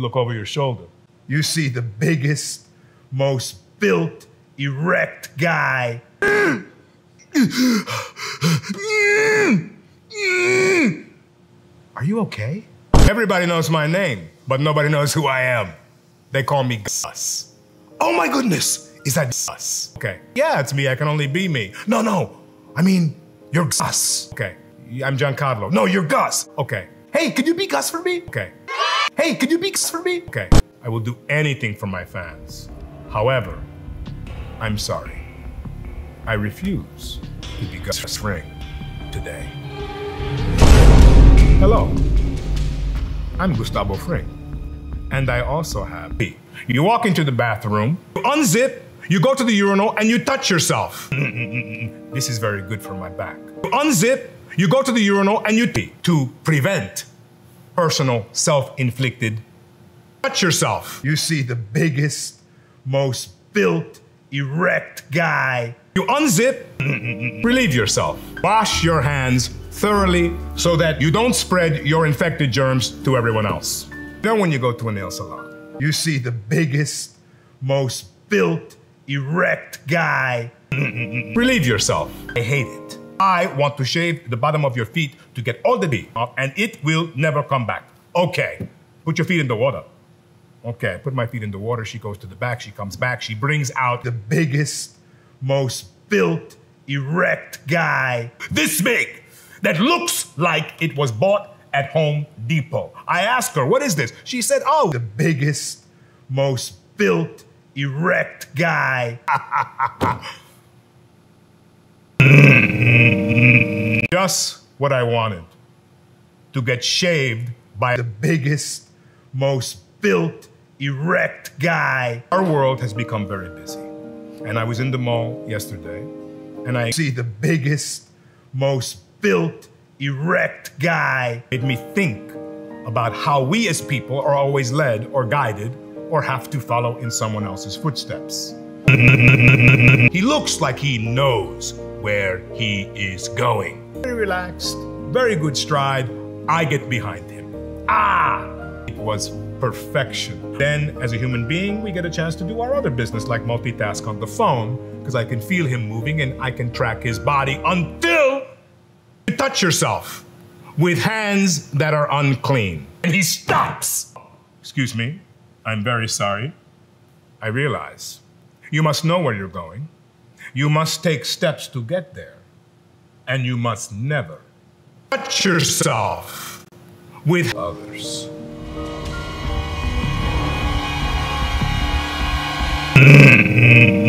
look over your shoulder. You see the biggest, most built, erect guy. Are you okay? Everybody knows my name, but nobody knows who I am. They call me Gus. Oh my goodness! Is that Gus? Okay. Yeah, it's me. I can only be me. No, no. I mean, you're Gus. Okay. I'm Giancarlo. No, you're Gus. Okay. Hey, could you be Gus for me? Okay. Hey, could you Gus for me? Okay. I will do anything for my fans. However, I'm sorry. I refuse to be Gus Fring today. Hello. I'm Gustavo Fring. And I also have pee. You walk into the bathroom, you unzip, you go to the urinal, and you touch yourself. this is very good for my back. You unzip, you go to the urinal, and you pee to prevent personal self-inflicted touch yourself. You see the biggest, most built, erect guy. You unzip, relieve yourself. Wash your hands thoroughly so that you don't spread your infected germs to everyone else. Then when you go to a nail salon, you see the biggest, most built, erect guy. relieve yourself. I hate it. I want to shave the bottom of your feet to get all the D off, and it will never come back. Okay, put your feet in the water. Okay, put my feet in the water. She goes to the back. She comes back. She brings out the biggest, most built, erect guy. This big, that looks like it was bought at Home Depot. I asked her, what is this? She said, oh, the biggest, most built, erect guy. Just what I wanted. To get shaved by the biggest, most built, erect guy. Our world has become very busy. And I was in the mall yesterday and I see the biggest, most built, erect guy. Made me think about how we as people are always led or guided or have to follow in someone else's footsteps. he looks like he knows where he is going. Very relaxed, very good stride. I get behind him. Ah! It was perfection. Then, as a human being, we get a chance to do our other business like multitask on the phone because I can feel him moving and I can track his body until you touch yourself with hands that are unclean. And he stops. Excuse me, I'm very sorry. I realize you must know where you're going. You must take steps to get there. And you must never touch yourself with others. Mm-hmm.